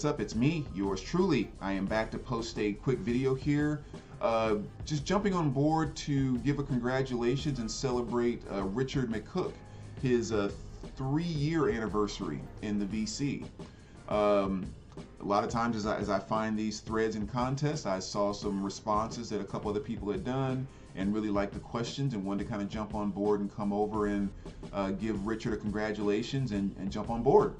What's up? It's me, yours truly. I am back to post a quick video here. Uh, just jumping on board to give a congratulations and celebrate uh, Richard McCook, his uh, three year anniversary in the VC. Um, a lot of times as I, as I find these threads and contests, I saw some responses that a couple other people had done and really liked the questions and wanted to kind of jump on board and come over and uh, give Richard a congratulations and, and jump on board.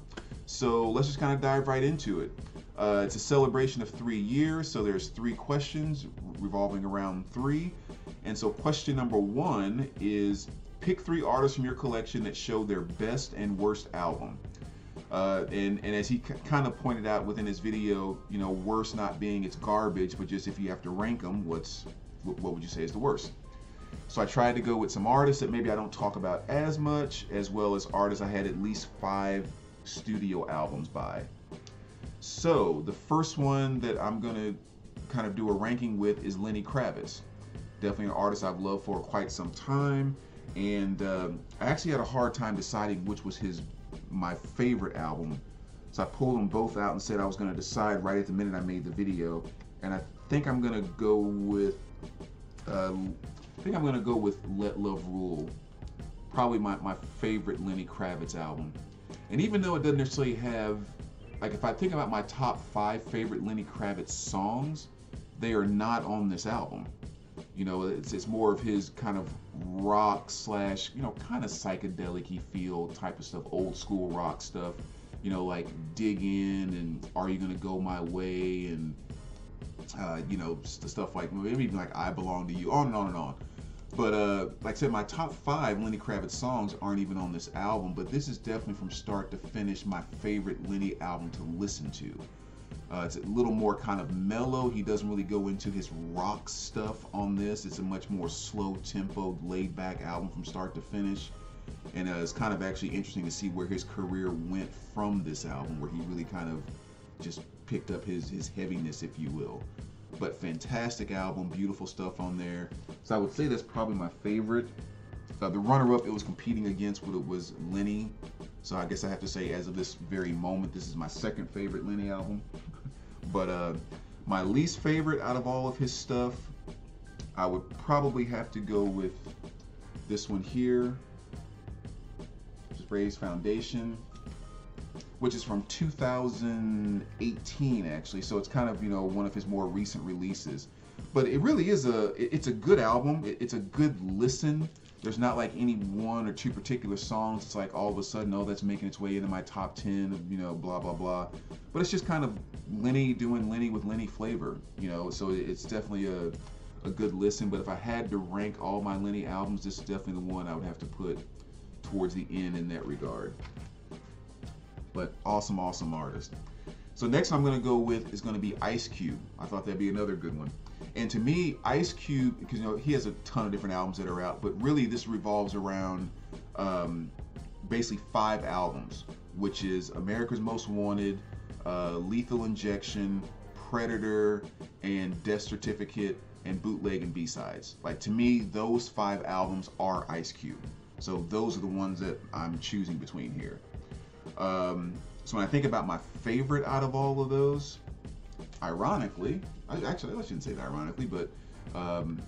So let's just kind of dive right into it. Uh, it's a celebration of three years, so there's three questions revolving around three. And so question number one is pick three artists from your collection that show their best and worst album. Uh, and, and as he kind of pointed out within his video, you know, worst not being it's garbage, but just if you have to rank them, what's what would you say is the worst? So I tried to go with some artists that maybe I don't talk about as much, as well as artists I had at least five studio albums by. So the first one that I'm gonna kind of do a ranking with is Lenny Kravitz. Definitely an artist I've loved for quite some time, and uh, I actually had a hard time deciding which was his my favorite album. So I pulled them both out and said I was gonna decide right at the minute I made the video, and I think I'm gonna go with. Uh, I think I'm gonna go with Let Love Rule. Probably my, my favorite Lenny Kravitz album. And even though it doesn't necessarily have, like if I think about my top five favorite Lenny Kravitz songs, they are not on this album. You know, it's, it's more of his kind of rock slash, you know, kind of psychedelic feel type of stuff, old school rock stuff. You know, like Dig In and Are You Gonna Go My Way and, uh, you know, stuff like maybe even like I Belong to You, on and on and on. But uh, like I said, my top five Lenny Kravitz songs aren't even on this album, but this is definitely from start to finish my favorite Lenny album to listen to. Uh, it's a little more kind of mellow. He doesn't really go into his rock stuff on this. It's a much more slow tempo, laid back album from start to finish. And uh, it's kind of actually interesting to see where his career went from this album, where he really kind of just picked up his, his heaviness, if you will but fantastic album, beautiful stuff on there. So I would say that's probably my favorite. Uh, the runner-up it was competing against what it was Lenny. So I guess I have to say as of this very moment, this is my second favorite Lenny album. but uh, my least favorite out of all of his stuff, I would probably have to go with this one here. Just Raise Vibration which is from 2018 actually. So it's kind of you know one of his more recent releases. But it really is a it's a good album. It's a good listen. There's not like any one or two particular songs. It's like all of a sudden, oh, that's making its way into my top 10, you know, blah, blah, blah. But it's just kind of Lenny doing Lenny with Lenny flavor, you know, so it's definitely a, a good listen. But if I had to rank all my Lenny albums, this is definitely the one I would have to put towards the end in that regard but awesome, awesome artist. So next I'm gonna go with is gonna be Ice Cube. I thought that'd be another good one. And to me, Ice Cube, because you know he has a ton of different albums that are out, but really this revolves around um, basically five albums, which is America's Most Wanted, uh, Lethal Injection, Predator, and Death Certificate, and Bootleg and B-Sides. Like to me, those five albums are Ice Cube. So those are the ones that I'm choosing between here. Um, so when I think about my favorite out of all of those, ironically, I, actually I shouldn't say that ironically, but um,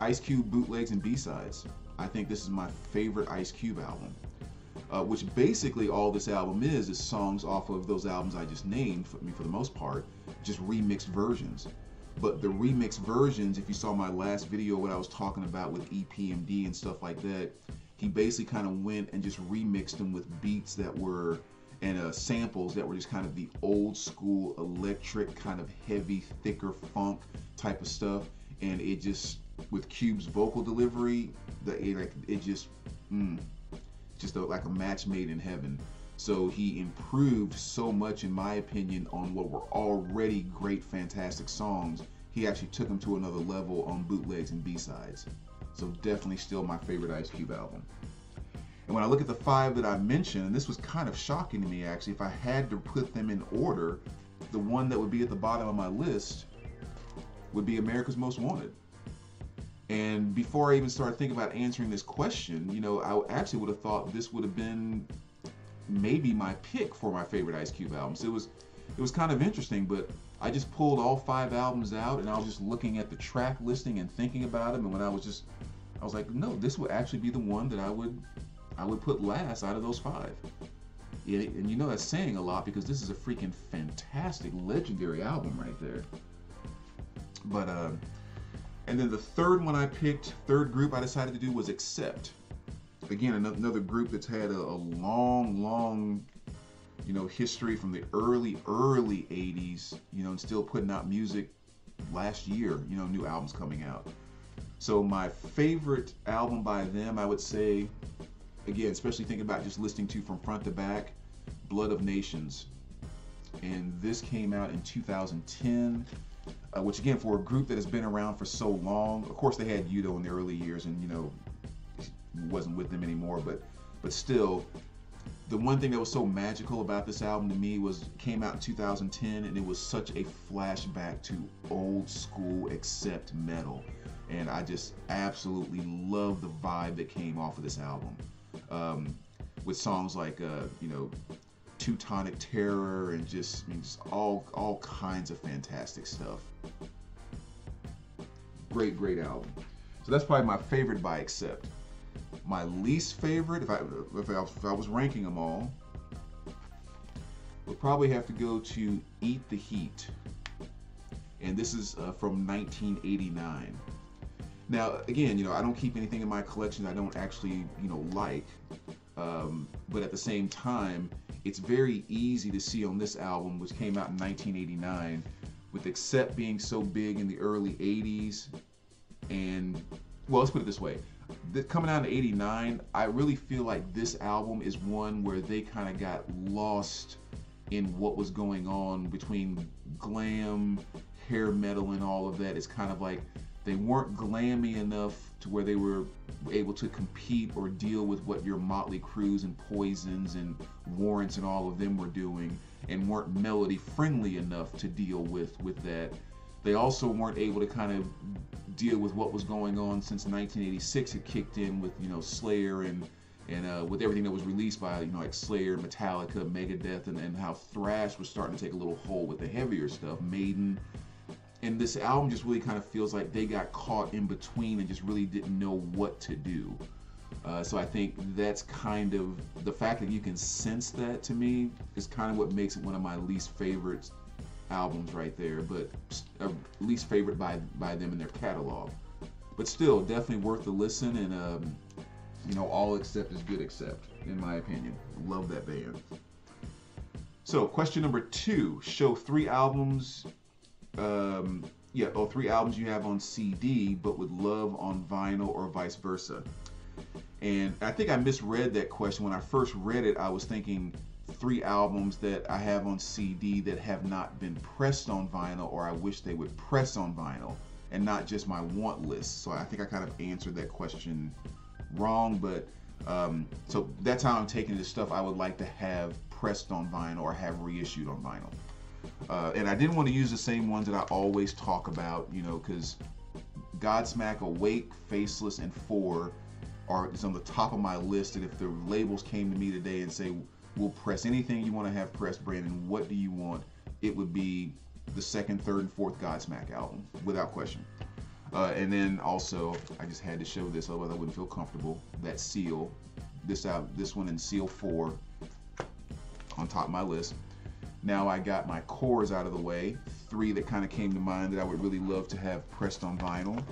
Ice Cube bootlegs and B-sides. I think this is my favorite Ice Cube album. Uh, which basically all this album is is songs off of those albums I just named for me for the most part, just remixed versions. But the remixed versions, if you saw my last video, what I was talking about with EPMD and stuff like that, he basically kind of went and just remixed them with beats that were and uh, samples that were just kind of the old school electric kind of heavy thicker funk type of stuff. And it just with cube's vocal delivery the it, like it just mm, just a, like a match made in heaven. So he improved so much in my opinion on what were already great fantastic songs. He actually took them to another level on bootlegs and b-sides so definitely still my favorite Ice Cube album. And when I look at the five that I mentioned, and this was kind of shocking to me actually, if I had to put them in order, the one that would be at the bottom of my list would be America's Most Wanted. And before I even started thinking about answering this question, you know, I actually would have thought this would have been maybe my pick for my favorite Ice Cube albums. It was it was kind of interesting, but I just pulled all five albums out and I was just looking at the track listing and thinking about them. And when I was just, I was like, no, this would actually be the one that I would, I would put last out of those five. Yeah, and you know that's saying a lot because this is a freaking fantastic, legendary album right there. But uh, and then the third one I picked, third group I decided to do was Accept. Again, another group that's had a, a long, long you know, history from the early, early 80s, you know, and still putting out music last year, you know, new albums coming out. So my favorite album by them, I would say, again, especially thinking about just listening to from front to back, Blood of Nations. And this came out in 2010, uh, which again, for a group that has been around for so long, of course they had Udo in the early years and, you know, wasn't with them anymore, but but still, the one thing that was so magical about this album to me was came out in 2010 and it was such a flashback to old school accept metal. And i just absolutely love the vibe that came off of this album. Um, with songs like uh, you know teutonic terror and just, I mean, just all all kinds of fantastic stuff. Great great album. So that's probably my favorite by accept my least favorite, if I, if I, if I was ranking them all, would probably have to go to Eat the Heat. And this is uh, from 1989. Now, again, you know, I don't keep anything in my collection I don't actually, you know, like. Um, but at the same time, it's very easy to see on this album, which came out in 1989, with Accept being so big in the early 80s. And, well, let's put it this way the, coming out in 89 i really feel like this album is one where they kind of got lost in what was going on between glam hair metal and all of that it's kind of like they weren't glammy enough to where they were able to compete or deal with what your Motley Crues and Poisons and Warrants and all of them were doing, and weren't melody friendly enough to deal with with that. They also weren't able to kind of deal with what was going on since 1986 had kicked in with you know Slayer and and uh, with everything that was released by you know like Slayer, Metallica, Megadeth, and, and how thrash was starting to take a little hold with the heavier stuff, Maiden. And this album just really kind of feels like they got caught in between and just really didn't know what to do. Uh, so I think that's kind of the fact that you can sense that to me is kind of what makes it one of my least favorites albums right there, but uh, least favorite by by them in their catalog. But still, definitely worth the listen, and um, you know, all Accept is good Accept, in my opinion. Love that band. So, question number two: Show three albums. Um, yeah, or oh, three albums you have on CD, but would love on vinyl or vice versa. And I think I misread that question when I first read it. I was thinking three albums that I have on CD that have not been pressed on vinyl, or I wish they would press on vinyl, and not just my want list. So I think I kind of answered that question wrong, but um, so that's how I'm taking this stuff I would like to have pressed on vinyl or have reissued on vinyl. Uh, and I didn't want to use the same ones that I always talk about, you know, because Godsmack, Awake, Faceless, and Four are is on the top of my list. And if the labels came to me today and say, We'll press anything you want to have pressed, Brandon. What do you want? It would be the second, third, and fourth Godsmack album, without question. Uh, and then also, I just had to show this, otherwise I wouldn't feel comfortable. That seal, this out, this one in seal four, on top of my list. Now I got my cores out of the way. Three that kind of came to mind that I would really love to have pressed on vinyl.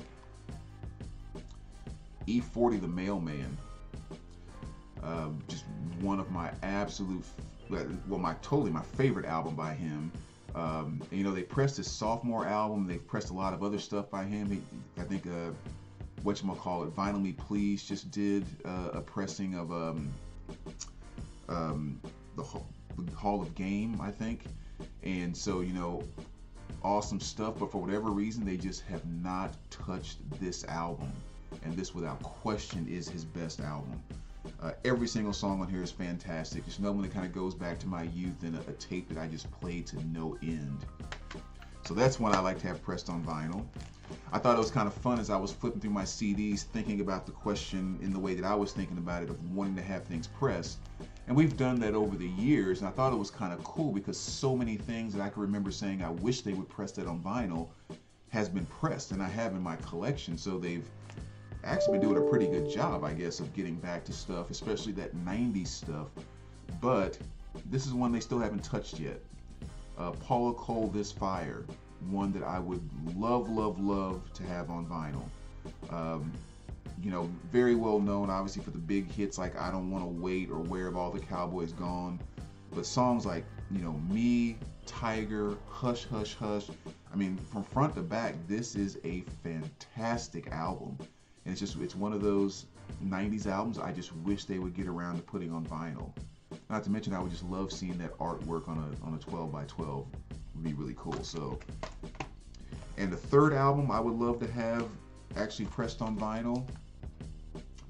E40 the Mailman. Um, just one of my absolute, well, my totally my favorite album by him. Um, you know, they pressed his sophomore album. They've pressed a lot of other stuff by him. He, I think, uh, what you call it, Vinyl Me Please just did uh, a pressing of um, um, the, the Hall of Game, I think. And so, you know, awesome stuff. But for whatever reason, they just have not touched this album. And this, without question, is his best album. Uh, every single song on here is fantastic. Just another one that kind of goes back to my youth and a, a, tape that I just played to no end. So that's one I like to have pressed on vinyl. I thought it was kind of fun as I was flipping through my CDs, thinking about the question in the way that I was thinking about it of wanting to have things pressed. And we've done that over the years, and I thought it was kind of cool because so many things that I can remember saying I wish they would press that on vinyl has been pressed, and I have in my collection. So they've actually doing a pretty good job, I guess, of getting back to stuff, especially that 90s stuff. But this is one they still haven't touched yet. Uh, Paula Cole, This Fire, one that I would love, love, love to have on vinyl. Um, you know, very well known, obviously, for the big hits like I Don't Want to Wait or Where Have All the Cowboys Gone. But songs like, you know, Me, Tiger, Hush, Hush, Hush. I mean, from front to back, this is a fantastic album. And it's just, it's one of those 90s albums I just wish they would get around to putting on vinyl. Not to mention, I would just love seeing that artwork on a, on a 12 by 12 would be really cool. So, and the third album I would love to have actually pressed on vinyl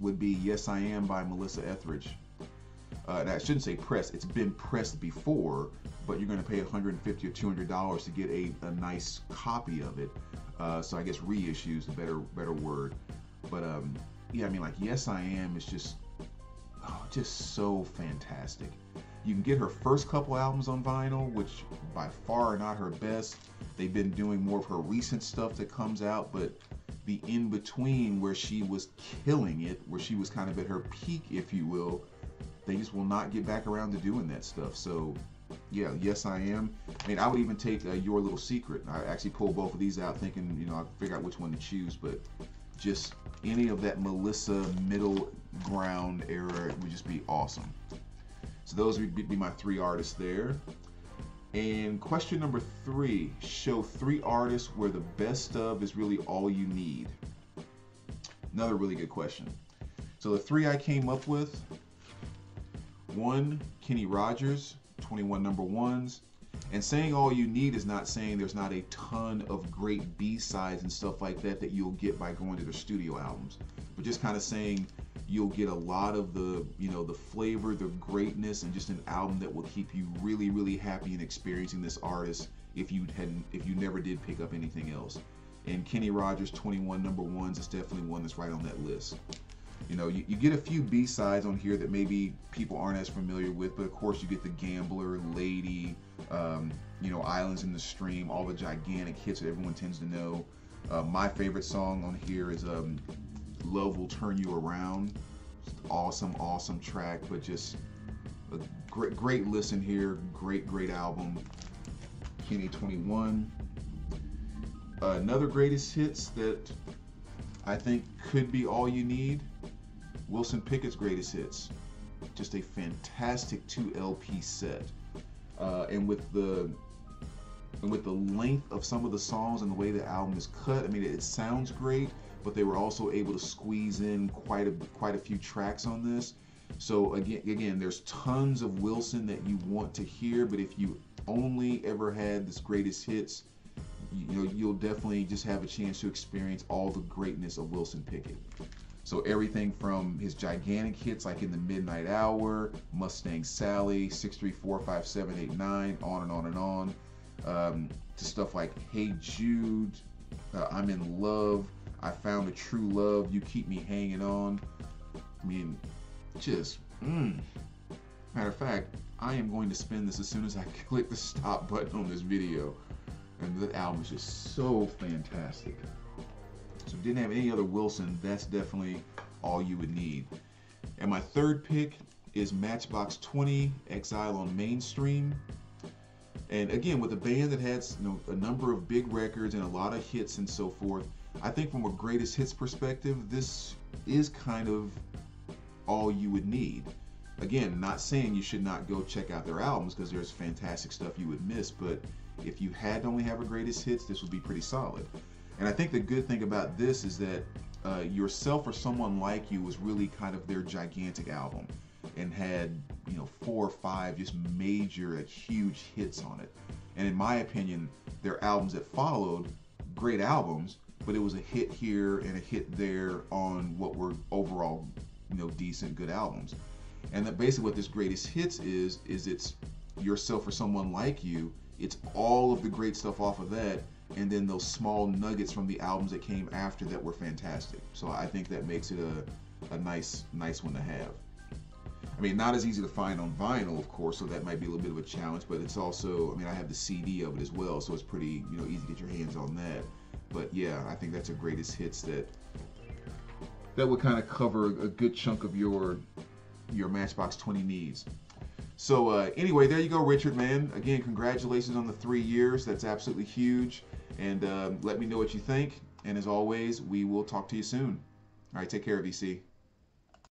would be Yes I Am by Melissa Etheridge. Uh, and I shouldn't say press, it's been pressed before, but you're going to pay 150 or 200 dollars to get a, a nice copy of it. Uh, so I guess reissues is a better better word. But um, yeah, I mean like Yes I Am is just oh, just so fantastic. You can get her first couple albums on vinyl, which by far are not her best. They've been doing more of her recent stuff that comes out, but the in between where she was killing it, where she was kind of at her peak, if you will, they just will not get back around to doing that stuff. So, yeah, yes, I am. I mean, I would even take uh, Your Little Secret. I actually pulled both of these out thinking, you know, I figure out which one to choose, but just any of that Melissa middle ground era would just be awesome. So those would be my three artists there. And question number three show three artists where the best of is really all you need. Another really good question. So the three I came up with one, Kenny Rogers, 21 number ones. And saying all you need is not saying there's not a ton of great B sides and stuff like that that you'll get by going to their studio albums, but just kind of saying you'll get a lot of the you know the flavor the greatness and just an album that will keep you really really happy and experiencing this artist if you hadn't if you never did pick up anything else. And kenny rogers 21 number ones is definitely one that's right on that list. You know you, you get a few b-sides on here that maybe people aren't as familiar with but of course you get the gambler lady um, you know islands in the stream all the gigantic hits that everyone tends to know uh, my favorite song on here is um, Love Will Turn You Around. Awesome, awesome track, but just a great, great listen here. Great, great album. Kenny 21. Uh, another greatest hits that I think could be all you need. Wilson Pickett's greatest hits. Just a fantastic two LP set. Uh, and with the and with the length of some of the songs and the way the album is cut, I mean, it, it sounds great but they were also able to squeeze in quite a quite a few tracks on this. So again, again, there's tons of Wilson that you want to hear, but if you only ever had this greatest hits, you know you'll definitely just have a chance to experience all the greatness of Wilson Pickett. So everything from his gigantic hits like in the Midnight Hour, Mustang Sally, 6345789, on and on and on, um, to stuff like Hey Jude, uh, I'm in Love, I found a true love. You keep me hanging on. I mean, just, mm. Matter of fact, I am going to spin this as soon as I click the stop button on this video. And the album is just so fantastic. So didn't have any other Wilson, that's definitely all you would need. And my third pick is Matchbox 20, Exile on Mainstream. And again, with a band that has you know, a number of big records and a lot of hits and so forth, I think from a greatest hits perspective, this is kind of all you would need. Again, not saying you should not go check out their albums because there's fantastic stuff you would miss, but if you had to only have a greatest hits, this would be pretty solid. And I think the good thing about this is that uh, yourself or someone like you was really kind of their gigantic album and had you know four or five just major like, huge hits on it. And in my opinion, their albums that followed, great albums, but it was a hit here and a hit there on what were overall, you know, decent, good albums. And that basically what this greatest hits is, is it's yourself or someone like you. It's all of the great stuff off of that, and then those small nuggets from the albums that came after that were fantastic. So I think that makes it a, a nice, nice one to have. I mean, not as easy to find on vinyl, of course, so that might be a little bit of a challenge. But it's also, I mean, I have the CD of it as well, so it's pretty, you know, easy to get your hands on that. But yeah, I think that's a greatest hits that that would kind of cover a good chunk of your your Matchbox 20 needs. So uh, anyway, there you go, Richard, man. Again, congratulations on the three years. That's absolutely huge. And uh, let me know what you think. And as always, we will talk to you soon. All right, take care, VC.